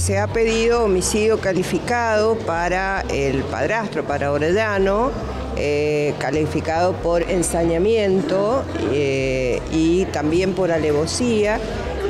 se ha pedido homicidio calificado para el padrastro, para Orellano, eh, calificado por ensañamiento eh, y también por alevosía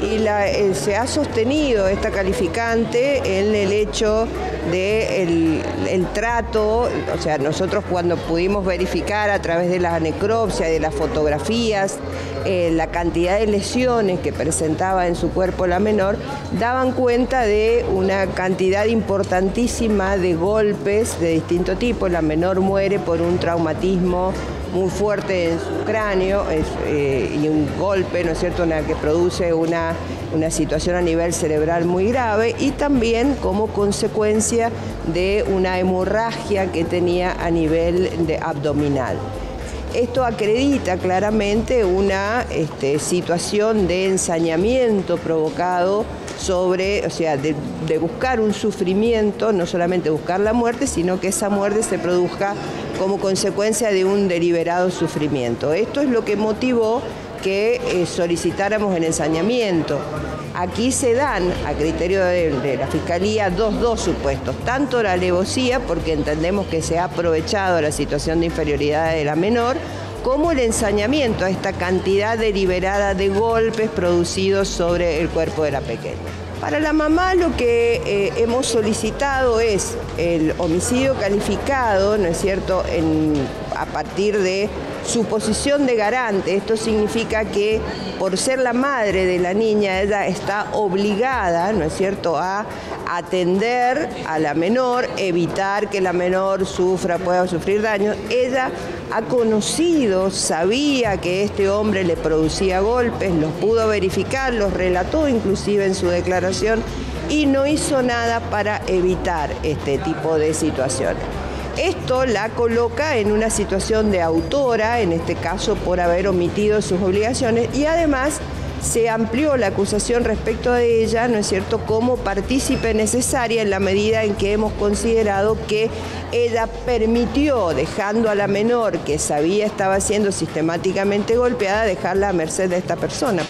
y eh, se ha sostenido esta calificante en el hecho de el, trato, o sea, nosotros cuando pudimos verificar a través de la necropsia, de las fotografías, eh, la cantidad de lesiones que presentaba en su cuerpo la menor, daban cuenta de una cantidad importantísima de golpes de distinto tipo. La menor muere por un traumatismo muy fuerte en su cráneo eh, y un golpe, ¿no es cierto?, que produce una, una situación a nivel cerebral muy grave y también como consecuencia de una hemorragia que tenía a nivel de abdominal. Esto acredita claramente una este, situación de ensañamiento provocado sobre, o sea, de, buscar un sufrimiento, no solamente buscar la muerte, sino que esa muerte se produzca como consecuencia de un deliberado sufrimiento. Esto es lo que motivó que eh, solicitáramos el ensañamiento. Aquí se dan, a criterio de, la Fiscalía, dos, dos supuestos, tanto la alevosía, porque entendemos que se ha aprovechado la situación de inferioridad de la menor, como el ensañamiento a esta cantidad deliberada de golpes producidos sobre el cuerpo de la pequeña. Para la mamá lo que eh, hemos solicitado es el homicidio calificado, ¿no es cierto?, a partir de su posición de garante. Esto significa que por ser la madre de la niña, ella está obligada, ¿no es cierto?, a atender a la menor, evitar que la menor sufra, pueda sufrir daño. Ella ha conocido, sabía que este hombre le producía golpes, los pudo verificar, los relató inclusive en su declaración y no hizo nada para evitar este tipo de situaciones. Esto la coloca en una situación de autora, en este caso por haber omitido sus obligaciones, y además se amplió la acusación respecto de ella, ¿no es cierto?, como partícipe necesaria en la medida en que hemos considerado que ella permitió, dejando a la menor que sabía estaba siendo sistemáticamente golpeada, dejarla a merced de esta persona.